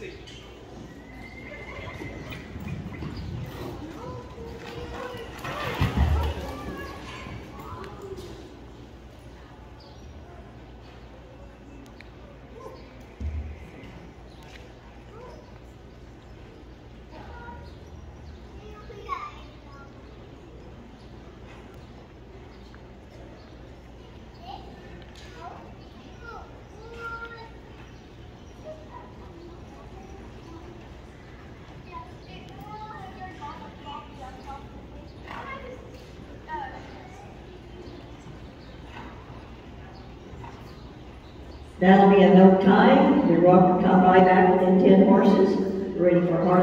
see. That'll be a no time. You're welcome to come right back within ten horses, ready for Harley.